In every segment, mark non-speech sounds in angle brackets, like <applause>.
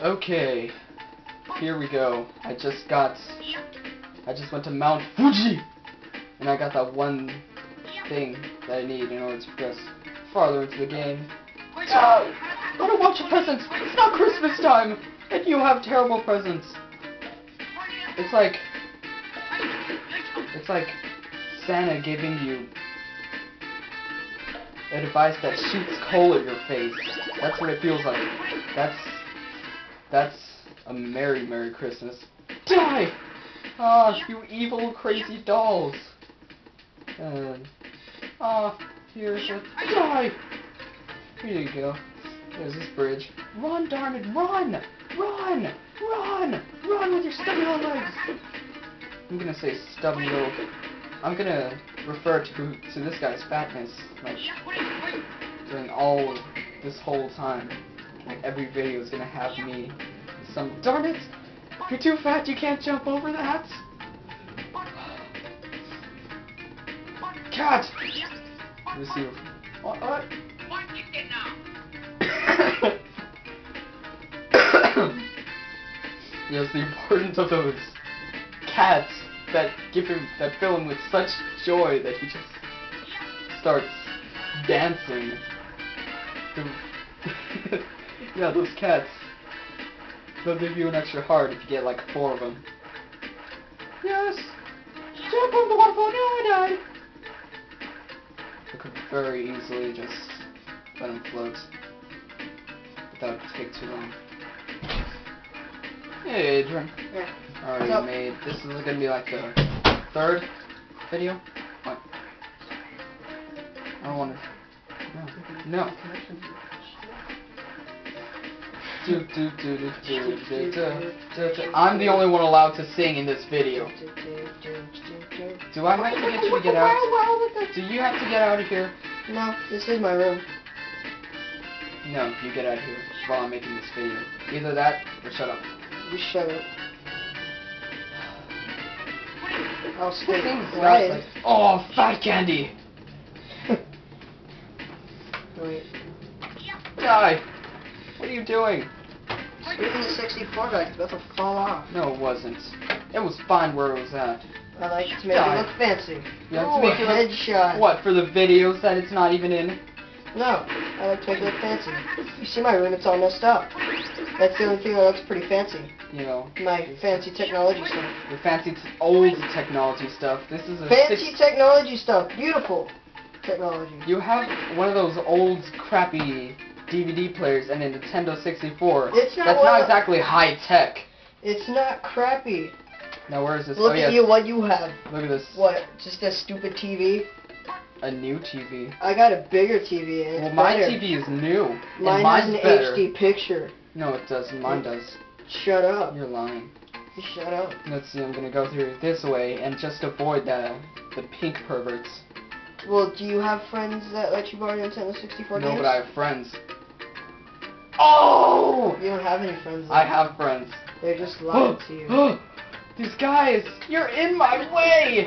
Okay, here we go. I just got, I just went to Mount Fuji, and I got that one thing that I need in order to progress farther into the game. Ah, I want your presents. It's not Christmas time, and you have terrible presents. It's like, it's like Santa giving you a device that shoots coal at your face. That's what it feels like. That's that's a merry merry Christmas. Die! Ah, you evil crazy dolls. And ah, here's a die. Here you go. There's this bridge. Run, darn it, run! Run! Run! Run with your stubby little legs! I'm gonna say stubby little... I'm gonna refer to, to this guy's fatness, like, during all of this whole time. Like, every video is gonna have me some... Darn it! You're too fat, you can't jump over that! Cat! Let me see. What? what? <coughs> yes, the importance of those cats that give him, that fill him with such joy that he just starts dancing. The- yeah, those cats. They'll give you an extra heart if you get like four of them. Yes! Jump on the waterfall! No, I died! I could very easily just let him float. Without take too long. Hey, Adrian. Yeah. Already What's up? made. This is gonna be like the third video. What? I don't want to. No. No. I'm the only one allowed to sing in this video. Do I have to get you to get out? Do you have to get out of here? No, this is my room. No, you get out of here while I'm making this video. Either that or shut up. You shut up. I'll stay like- Oh, fat candy! <laughs> Wait. Die! What are you doing? Even the 64 guy is about to fall off. No, it wasn't. It was fine where it was at. I like to make it look fancy. Oh, to make a headshot. What, for the videos that it's not even in? No, I like to make it look fancy. You see my room, it's all messed up. That's the only thing that looks pretty fancy. You know, My fancy technology stuff. the fancy t- old technology stuff. This is a Fancy technology stuff. Beautiful technology. You have one of those old crappy DVD players and a Nintendo 64. It's not That's not exactly high tech. It's not crappy. Now where is this? Look oh at you, what you have. Look at this. What? Just a stupid TV? A new TV. I got a bigger TV and Well, my better. TV is new. Mine has an better. HD picture. No, it doesn't. Mine does. Shut up. You're lying. You shut up. Let's see. I'm gonna go through this way and just avoid the the pink perverts. Well, do you have friends that let you borrow Nintendo 64 No, but I have friends. Oh! You don't have any friends. I have friends. They're just lying to you. <gasps> These guys, you're in my way.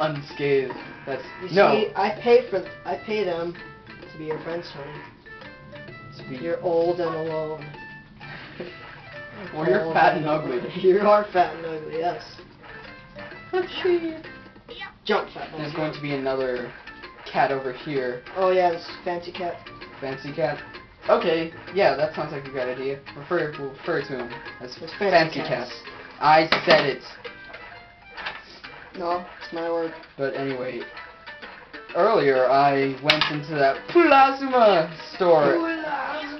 Unscathed. That's You no. see, I pay for, I pay them to be your friends. Sweet. You're old and alone. <laughs> well, you're Old fat and ugly. <laughs> You are fat and ugly, yes. Let's see. Jump, fat There's going to be another cat over here. Oh yeah, this fancy cat. Fancy cat. Okay, yeah, that sounds like a good idea. Refer, we'll refer to him as It's fancy, fancy cat. cats. I said it. No, it's my word. But anyway, earlier I went into that plasma store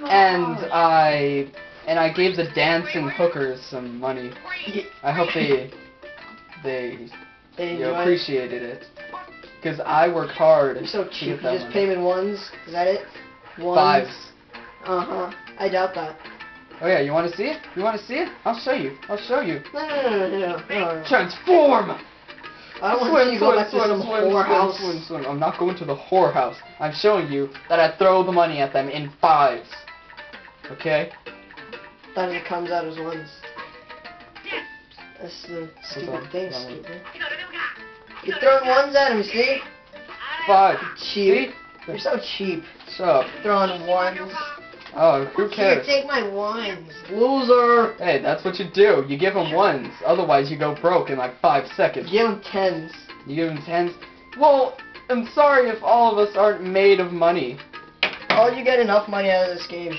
and I and I gave the dancing hookers some money. I hope they they They you know, appreciated it. Cause I work hard. You're so cheap. You just money. pay them ones. Is that it? Ones. Fives. Uh huh. I doubt that. Oh yeah, you want to see it? You want to see it? I'll show you. I'll show you. No, no, no, no, no, no. no. Transform! I don't want to see you go back to some whorehouse. swim, swim. I'm not going to the whorehouse. I'm showing you that I throw the money at them in fives. Okay? That it comes out as ones. That's the stupid thing, stupid. You're throwing ones at him, see? Five. Cheap. See? You're so cheap. Shut up. Throwing ones. Oh, who Here, cares? take my ones. Loser. Hey, that's what you do. You give them ones. Otherwise, you go broke in like five seconds. Give them tens. You give them tens. Well, I'm sorry if all of us aren't made of money. Oh, you get enough money out of this game.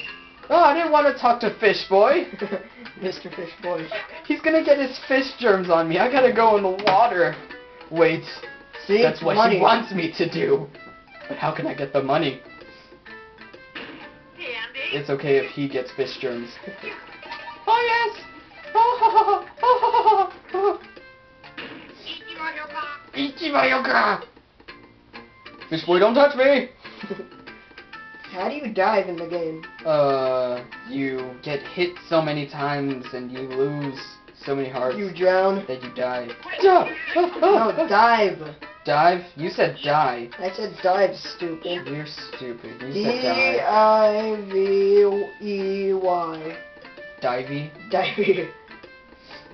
Oh, I didn't want to talk to Fish Boy. <laughs> Mr. Fish Boy. He's gonna get his fish germs on me. I gotta go in the water. Wait, See? that's what money. he wants me to do. But how can I get the money? It's okay if he gets fish germs. <laughs> Oh yes! Oh, oh, oh. Ichimayoka! Fish boy, don't touch me! <laughs> How do you dive in the game? Uh, you get hit so many times and you lose so many hearts You drown. that you die. <laughs> No, dive. Dive? You said die. I said dive, stupid. You're stupid. You D said die. I V E Y. Divey? Divey.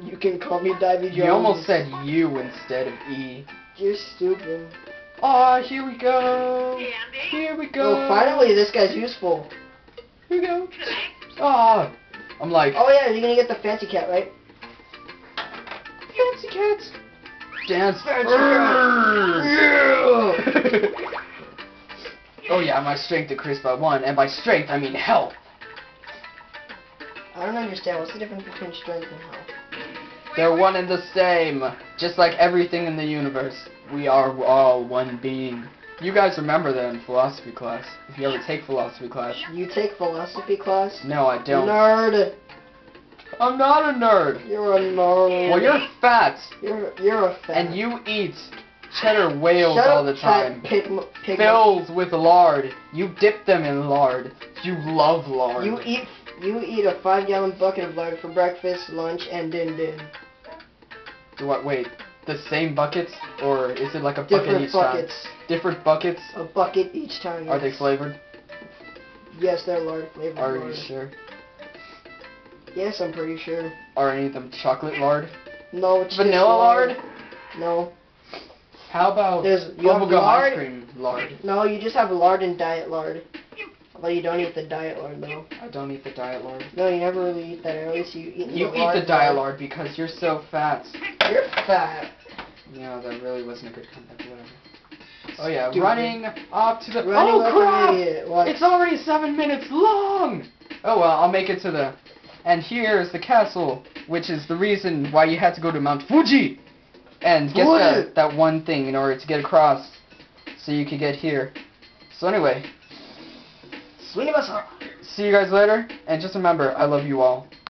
You can call me Divey Jones. You almost said U instead of E. You're stupid. Aw, here we go. Here we go. Oh, finally, this guy's useful. Here we go. Aw. I'm like, Oh yeah, you're gonna get the fancy cat, right? fancy cats. Dance. Fancy oh yeah, my strength decreased by one, and by strength I mean health. I don't understand. What's the difference between strength and health? They're one and the same, just like everything in the universe. We are all one being. You guys remember that in philosophy class, if you ever take philosophy class. You take philosophy class? No, I don't. Nerd. I'm not a nerd. You're a nerd. Well, you're fat, You're you're a fat. and you eat cheddar whales Shut all the time. Pig, pig Filled with lard. You dip them in lard. You love lard. You eat you eat a five gallon bucket of lard for breakfast, lunch, and din din. Do what? Wait, the same buckets, or is it like a bucket Different each buckets. time? Different buckets. A bucket each time. Are they flavored? Yes, they're lard flavored. Are lard. you sure? Yes, I'm pretty sure. Are any of them chocolate lard? No, it's Vanilla lard? No, How about There's- you have bubblegum lard? ice cream lard? no, you just have lard and diet lard. But you don't eat the diet lard though. I don't eat the diet lard. No, you never really eat that. At least you eat You the eat lard the diet lard because you're so fat. You're fat. Yeah, that really wasn't a good comeback. Whatever. Oh yeah, Stupid. running up to the. Running oh like crap! an It's already seven minutes long! Oh well, I'll make it to the... And here's the castle, which is the reason why you had to go to Mount Fuji! And get that, that one thing in order to get across, so you could get here. So anyway, Swing of us. see you guys later, and just remember, I love you all.